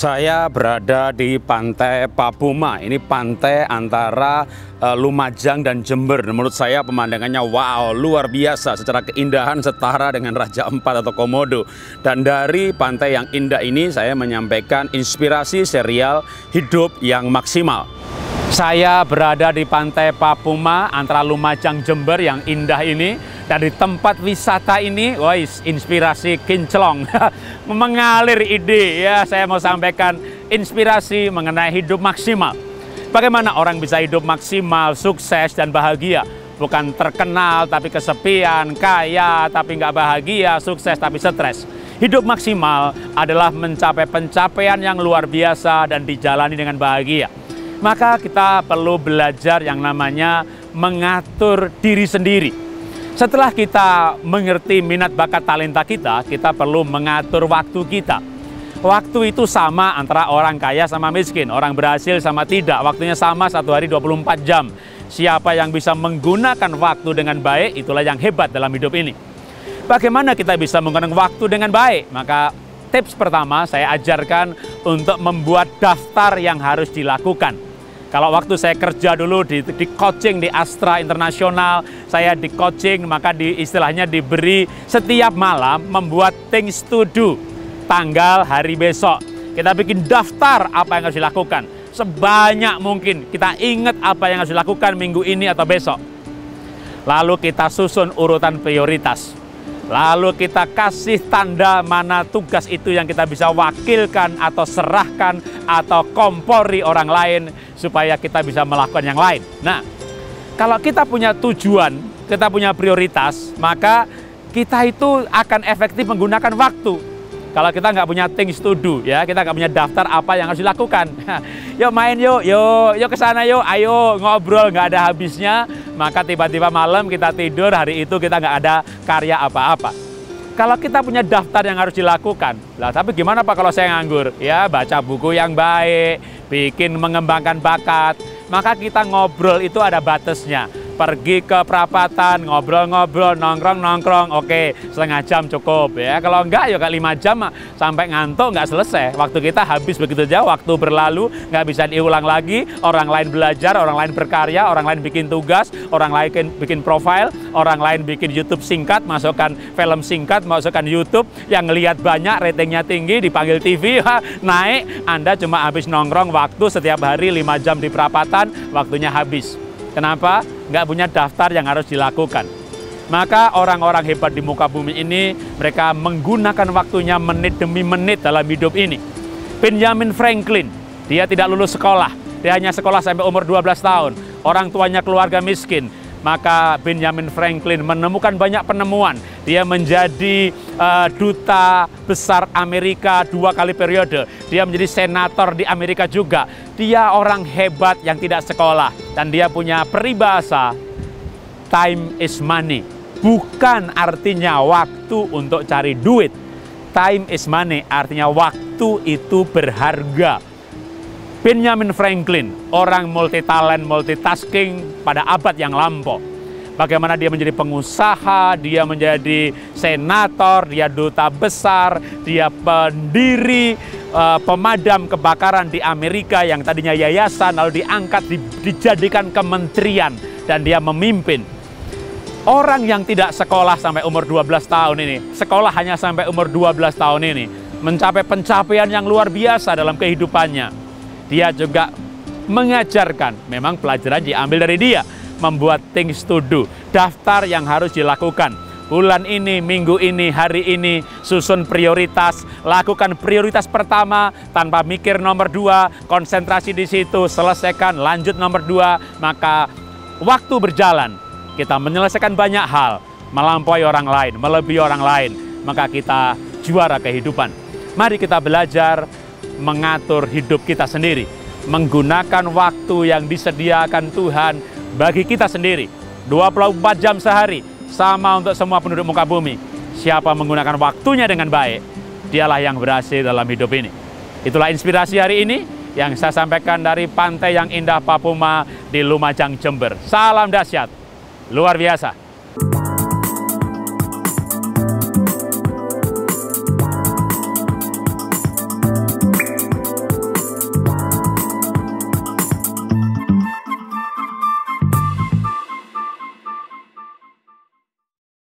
Saya berada di pantai Papuma. Ini pantai antara uh, Lumajang dan Jember. Menurut saya pemandangannya wow, luar biasa secara keindahan setara dengan Raja Empat atau Komodo. Dan dari pantai yang indah ini saya menyampaikan inspirasi serial hidup yang maksimal. Saya berada di pantai Papuma antara Lumajang Jember yang indah ini dari tempat wisata ini, wais, inspirasi kinclong, mengalir ide ya. Saya mau sampaikan inspirasi mengenai hidup maksimal. Bagaimana orang bisa hidup maksimal, sukses dan bahagia? Bukan terkenal tapi kesepian, kaya tapi nggak bahagia, sukses tapi stres. Hidup maksimal adalah mencapai pencapaian yang luar biasa dan dijalani dengan bahagia. Maka kita perlu belajar yang namanya mengatur diri sendiri setelah kita mengerti minat bakat talenta kita, kita perlu mengatur waktu kita. Waktu itu sama antara orang kaya sama miskin, orang berhasil sama tidak. Waktunya sama satu hari 24 jam. Siapa yang bisa menggunakan waktu dengan baik, itulah yang hebat dalam hidup ini. Bagaimana kita bisa menggunakan waktu dengan baik? Maka tips pertama saya ajarkan untuk membuat daftar yang harus dilakukan. Kalau waktu saya kerja dulu di, di coaching di Astra Internasional, saya di coaching maka di istilahnya diberi setiap malam membuat things to do tanggal hari besok. Kita bikin daftar apa yang harus dilakukan. Sebanyak mungkin kita ingat apa yang harus dilakukan minggu ini atau besok. Lalu kita susun urutan prioritas. Lalu kita kasih tanda mana tugas itu yang kita bisa wakilkan atau serahkan atau kompori orang lain supaya kita bisa melakukan yang lain. Nah, kalau kita punya tujuan, kita punya prioritas, maka kita itu akan efektif menggunakan waktu. Kalau kita nggak punya things to do, ya kita nggak punya daftar apa yang harus dilakukan. yuk main yuk, yuk, yuk ke sana yuk, ayo ngobrol nggak ada habisnya. Maka tiba-tiba malam kita tidur, hari itu kita nggak ada karya apa-apa. Kalau kita punya daftar yang harus dilakukan, lah tapi gimana Pak kalau saya nganggur? Ya baca buku yang baik, bikin mengembangkan bakat, maka kita ngobrol itu ada batasnya pergi ke perapatan, ngobrol-ngobrol, nongkrong-nongkrong, oke setengah jam cukup ya. Kalau enggak ya kayak lima jam sampai ngantuk nggak selesai. Waktu kita habis begitu jauh, waktu berlalu nggak bisa diulang lagi. Orang lain belajar, orang lain berkarya, orang lain bikin tugas, orang lain bikin profile, orang lain bikin YouTube singkat, masukkan film singkat, masukkan YouTube yang ngelihat banyak, ratingnya tinggi, dipanggil TV, ha, naik. Anda cuma habis nongkrong waktu setiap hari lima jam di perapatan, waktunya habis. Kenapa? Nggak punya daftar yang harus dilakukan. Maka orang-orang hebat di muka bumi ini, mereka menggunakan waktunya menit demi menit dalam hidup ini. Benjamin Franklin, dia tidak lulus sekolah. Dia hanya sekolah sampai umur 12 tahun. Orang tuanya keluarga miskin maka Benjamin Franklin menemukan banyak penemuan. Dia menjadi uh, duta besar Amerika dua kali periode. Dia menjadi senator di Amerika juga. Dia orang hebat yang tidak sekolah dan dia punya peribahasa time is money. Bukan artinya waktu untuk cari duit. Time is money artinya waktu itu berharga Benjamin Franklin, orang multi talent, multitasking pada abad yang lampau. Bagaimana dia menjadi pengusaha, dia menjadi senator, dia duta besar, dia pendiri uh, pemadam kebakaran di Amerika yang tadinya yayasan lalu diangkat di, dijadikan kementerian dan dia memimpin. Orang yang tidak sekolah sampai umur 12 tahun ini, sekolah hanya sampai umur 12 tahun ini, mencapai pencapaian yang luar biasa dalam kehidupannya dia juga mengajarkan, memang pelajaran diambil dari dia, membuat things to do, daftar yang harus dilakukan. Bulan ini, minggu ini, hari ini, susun prioritas, lakukan prioritas pertama tanpa mikir nomor dua, konsentrasi di situ, selesaikan, lanjut nomor dua, maka waktu berjalan, kita menyelesaikan banyak hal, melampaui orang lain, melebihi orang lain, maka kita juara kehidupan. Mari kita belajar mengatur hidup kita sendiri, menggunakan waktu yang disediakan Tuhan bagi kita sendiri. 24 jam sehari, sama untuk semua penduduk muka bumi. Siapa menggunakan waktunya dengan baik, dialah yang berhasil dalam hidup ini. Itulah inspirasi hari ini yang saya sampaikan dari pantai yang indah Papuma di Lumajang, Jember. Salam dahsyat, luar biasa.